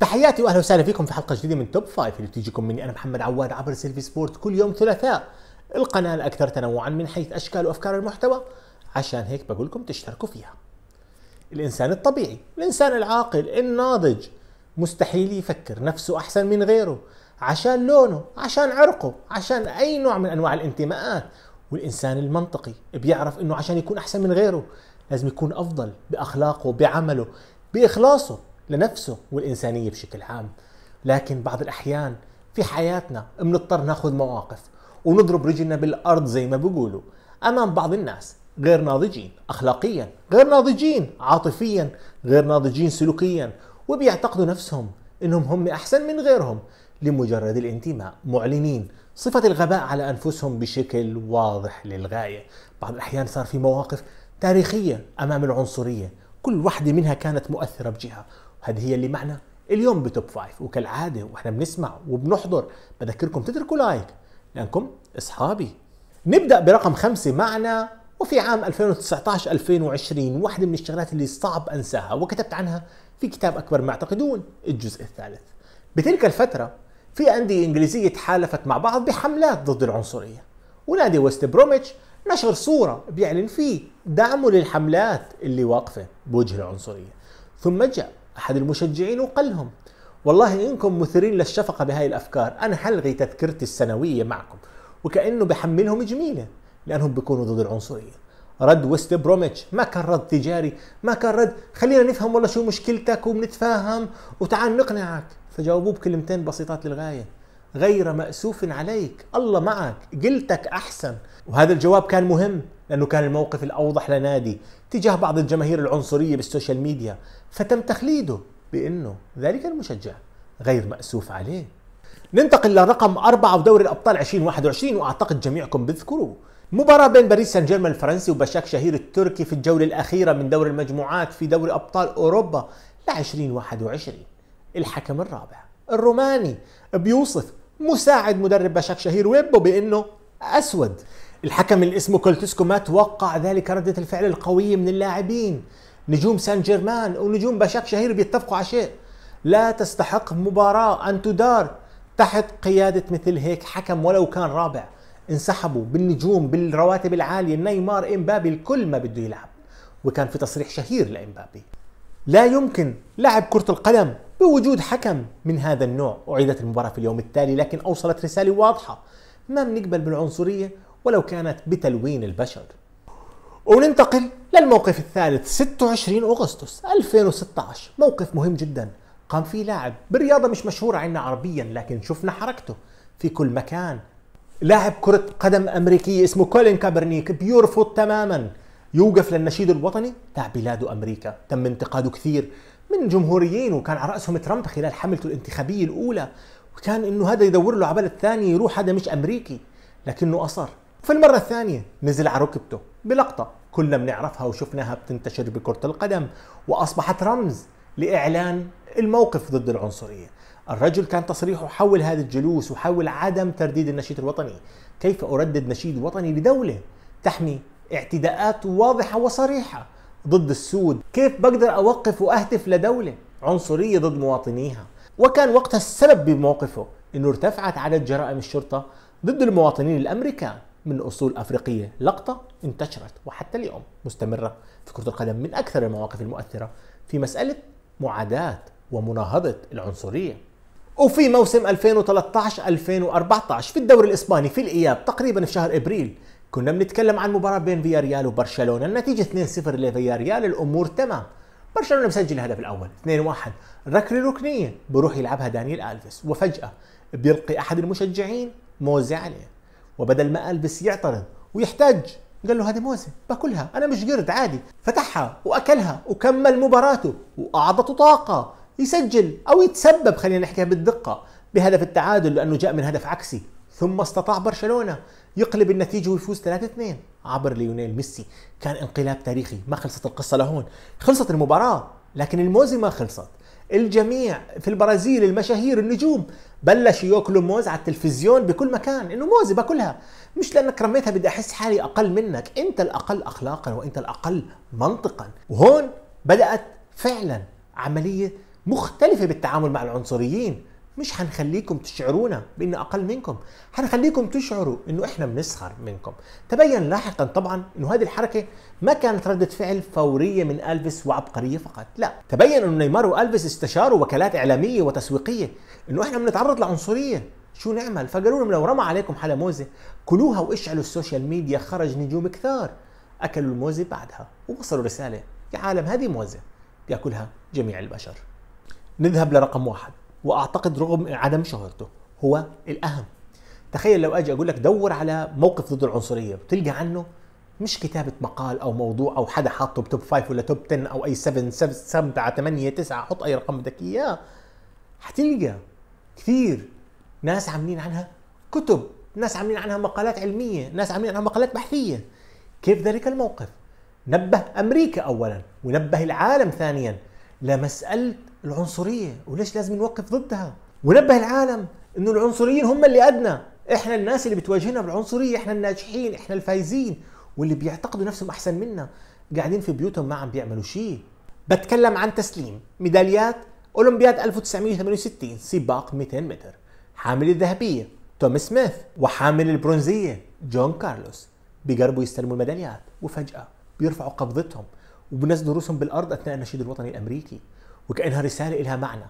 تحياتي واهلا وسهلا فيكم في حلقة جديدة من Top Five اللي بتيجيكم مني أنا محمد عواد عبر سيلفي سبورت كل يوم ثلاثاء. القناة الأكثر تنوعا من حيث أشكال وأفكار المحتوى. عشان هيك بقول لكم تشتركوا فيها. الإنسان الطبيعي الإنسان العاقل الناضج. مستحيل يفكر نفسه أحسن من غيره. عشان لونه عشان عرقه عشان أي نوع من أنواع الانتماءات. والإنسان المنطقي بيعرف إنه عشان يكون أحسن من غيره لازم يكون أفضل بأخلاقه بعمله بإخلاصه. لنفسه والإنسانية بشكل عام. لكن بعض الأحيان في حياتنا بنضطر ناخذ مواقف ونضرب رجلنا بالأرض زي ما بيقولوا أمام بعض الناس غير ناضجين أخلاقيا غير ناضجين عاطفيا غير ناضجين سلوكيا وبيعتقدوا نفسهم إنهم هم أحسن من غيرهم. لمجرد الانتماء معلنين صفة الغباء على أنفسهم بشكل واضح للغاية. بعض الأحيان صار في مواقف تاريخية أمام العنصرية كل واحدة منها كانت مؤثرة بجهة. هذه هي اللي معنا. اليوم ب Top Five. وكالعادة وإحنا بنسمع وبنحضر. بذكركم تتركوا like لأنكم أصحابي. نبدأ برقم خمسة معنا. وفي عام 2019 2020 واحدة من الشغلات اللي صعب أنساها وكتبت عنها في كتاب أكبر مما يعتقدون الجزء الثالث. بتلك الفترة في أندية إنجليزية تحالفت مع بعض بحملات ضد العنصرية. ونادي ويست بروميتش نشر صورة بيعلن فيه دعمه للحملات اللي واقفة بوجه العنصرية. ثم جاء أحد المشجعين وقال لهم والله إنكم مثيرين للشفقة بهاي الأفكار أنا حلغي تذكرتي السنوية معكم. وكأنه بحملهم جميلة لأنهم بيكونوا ضد العنصرية. رد ويست بروميتش ما كان رد تجاري ما كان رد خلينا نفهم والله شو مشكلتك وبنتفاهم وتعال نقنعك. فجاوبوه بكلمتين بسيطات للغاية. غير مأسوف عليك الله معك قلتك أحسن. وهذا الجواب كان مهم لأنه كان الموقف الأوضح لنادي تجاه بعض الجماهير العنصرية بال social media. فتم تخليده بأنه ذلك المشجع غير مأسوف عليه. ننتقل لرقم أربعة ودوري الأبطال 2021 وأعتقد جميعكم بذكروه مباراة بين باريس سان جيرمان الفرنسي وبشاك شهير التركي في الجولة الأخيرة من دوري المجموعات في دوري أبطال أوروبا ل 2021 الحكم الرابع الروماني بيوصف مساعد مدرب بشاك شهير ويبو بأنه أسود. الحكم اللي اسمه كولتسكو ما توقع ذلك ردة الفعل القوية من اللاعبين. نجوم سان جيرمان ونجوم بشاك شهير بيتفقوا على شيء. لا تستحق مباراة أن تدار تحت قيادة مثل هيك حكم ولو كان رابع. انسحبوا بالنجوم بالرواتب العالية. نيمار إمبابي الكل ما بده يلعب. وكان في تصريح شهير لإمبابي. لا يمكن لعب كرة القدم بوجود حكم من هذا النوع. أعيدت المباراة في اليوم التالي لكن أوصلت رسالة واضحة. ما بنقبل بالعنصرية ولو كانت بتلوين البشر. وننتقل للموقف الثالث 26 أغسطس 2016 موقف مهم جدا. قام فيه لاعب برياضة مش مشهورة عندنا عربيا لكن شفنا حركته في كل مكان. لاعب كرة قدم أمريكية اسمه كولين كابرنيك بيرفض تماما. يوقف للنشيد الوطني تاع بلاده أمريكا. تم انتقاده كثير من جمهوريين وكان على رأسهم ترامب خلال حملته الانتخابية الأولى. وكان إنه هذا يدور له على بلد ثاني يروح هذا مش أمريكي. لكنه أصر. في المرة الثانية نزل على ركبته. بلقطة. كلنا بنعرفها وشفناها بتنتشر بكرة القدم وأصبحت رمز لإعلان الموقف ضد العنصرية. الرجل كان تصريحه حول هذا الجلوس وحول عدم ترديد النشيد الوطني. كيف أردد نشيد وطني لدولة؟ تحمي اعتداءات واضحة وصريحة ضد السود. كيف بقدر أوقف وأهتف لدولة عنصرية ضد مواطنيها؟ وكان وقتها السبب بموقفه إنه ارتفعت عدد جرائم الشرطة ضد المواطنين الأمريكان. من أصول أفريقية لقطة انتشرت وحتى اليوم مستمرة في كرة القدم من أكثر المواقف المؤثرة في مسألة معاداة ومناهضة العنصرية. وفي موسم 2013 2014 في الدوري الإسباني في الإياب تقريبا في شهر إبريل كنا بنتكلم عن مباراة بين فياريال وبرشلونة. النتيجة 2-0 لفياريال. الأمور تمام. برشلونة مسجل الهدف الأول 2-1 ركله ركنيه بروح يلعبها دانيال ألفيس. وفجأة بيلقي أحد المشجعين موزه عليه وبدل ما ألبس يعترض ويحتاج قال له هذه موزة باكلها أنا مش قرد عادي. فتحها وأكلها وكمل مباراته وأعطته طاقة يسجل أو يتسبب خلينا نحكيها بالدقة بهدف التعادل لأنه جاء من هدف عكسي. ثم استطاع برشلونة يقلب النتيجة ويفوز 3-2 عبر ليونيل ميسي. كان انقلاب تاريخي ما خلصت القصة لهون. خلصت المباراة لكن الموزة ما خلصت. الجميع في البرازيل المشاهير النجوم. بلشوا ياكلوا موز على التلفزيون بكل مكان إنه موزه باكلها. مش لأنك رميتها بدي أحس حالي أقل منك. أنت الأقل اخلاقا وأنت الأقل منطقا. وهون بدأت فعلا عملية مختلفة بالتعامل مع العنصريين. مش حنخليكم تشعرونا بانه أقل منكم. حنخليكم تشعروا إنه إحنا بنسخر منكم. تبين لاحقا طبعا إنه هذه الحركة ما كانت ردة فعل فورية من ألفيس وعبقرية فقط. لا تبين إنه نيمار وألفيس استشاروا وكالات إعلامية وتسويقية إنه إحنا بنتعرض لعنصرية. شو نعمل؟ فقالوا لهم لو رمى عليكم حلا موزة كلوها واشعلوا ال social media خرج نجوم كثار. أكلوا الموزة بعدها ووصلوا رسالة. يا عالم هذه موزة بياكلها جميع البشر. نذهب لرقم واحد. وأعتقد رغم عدم شهرته هو الأهم. تخيل لو أجي أقول لك دور على موقف ضد العنصرية وتلقى عنه مش كتابة مقال أو موضوع أو حدا حاطه بتوب 5 ولا توب 10 أو أي 7 7 8 9 حط أي رقم بدك إياه. حتلقى كثير ناس عاملين عنها كتب ناس عاملين عنها مقالات علمية ناس عاملين عنها مقالات بحثية. كيف ذلك الموقف؟ نبه أمريكا أولا ونبه العالم ثانيا. لمسألة العنصرية وليش لازم نوقف ضدها؟ ونبه العالم إنه العنصريين هم اللي أدنى. إحنا الناس اللي بتواجهنا بالعنصرية إحنا الناجحين إحنا الفايزين واللي بيعتقدوا نفسهم أحسن منا. قاعدين في بيوتهم ما عم بيعملوا شيء. بتكلم عن تسليم. ميداليات أولمبياد 1968 سباق 200 متر. حامل الذهبية توم سميث. وحامل البرونزية جون كارلوس. بيقربوا يستلموا الميداليات وفجأة بيرفعوا قبضتهم. وبنزلوا رؤوسهم بالأرض أثناء النشيد الوطني الأمريكي وكأنها رسالة لها معنى.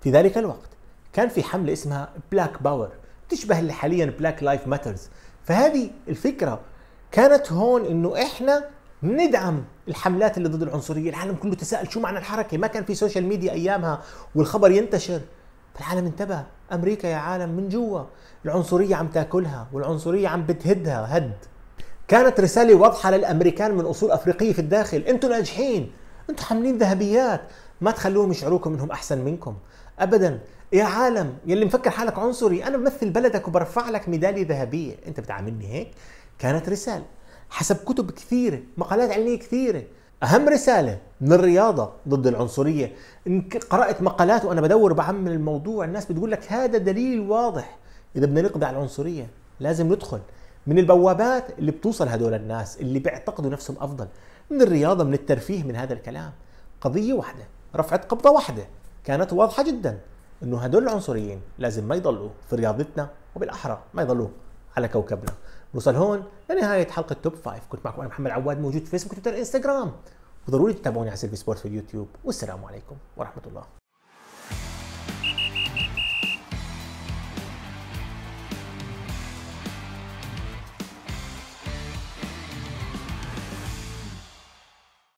في ذلك الوقت كان في حملة اسمها Black Power تشبه اللي حاليا Black Life Matters فهذه الفكرة كانت هون إنه إحنا ندعم الحملات اللي ضد العنصرية. العالم كله تساءل شو معنى الحركة؟ ما كان في social media أيامها والخبر ينتشر. فالعالم انتبه. أمريكا يا عالم من جوا. العنصرية عم تاكلها والعنصرية عم بتهدها هد. كانت رسالة واضحة للأمريكان من أصول أفريقية في الداخل. أنتم ناجحين. أنتم حاملين ذهبيات. ما تخلوهم يشعروكم إنهم أحسن منكم. ابدا. يا عالم يلي مفكر حالك عنصري أنا بمثل بلدك وبرفع لك ميدالية ذهبية. أنت بتعاملني هيك؟ كانت رسالة. حسب كتب كثيرة مقالات علمية كثيرة. أهم رسالة من الرياضة ضد العنصرية. إن قرأت مقالات وأنا بدور بعمل الموضوع الناس بتقول لك هذا دليل واضح. إذا بدنا نقضي على العنصرية لازم ندخل. من البوابات اللي بتوصل هدول الناس اللي بيعتقدوا نفسهم أفضل. من الرياضة من الترفيه من هذا الكلام. قضية واحدة رفعت قبضة واحدة. كانت واضحة جدا إنه هدول العنصريين لازم ما يضلوا في رياضتنا وبالأحرى ما يضلوا على كوكبنا. نوصل هون لنهاية حلقة Top Five كنت معكم أنا محمد عواد موجود في فيسبوك تويتر إنستغرام. وضروري تتابعوني على سيلفي سبورت في اليوتيوب. والسلام عليكم ورحمة الله.